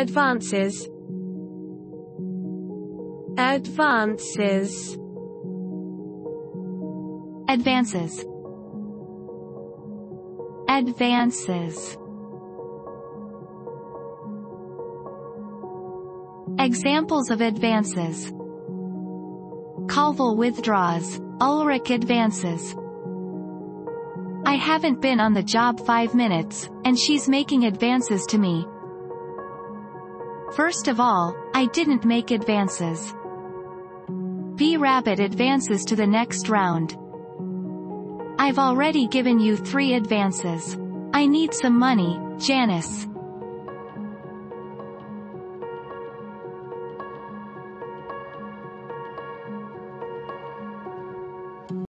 advances. Advances. Advances. Advances. Examples of advances. Colville withdraws, Ulrich advances. I haven't been on the job five minutes, and she's making advances to me. First of all, I didn't make advances. B Rabbit advances to the next round. I've already given you three advances. I need some money, Janice.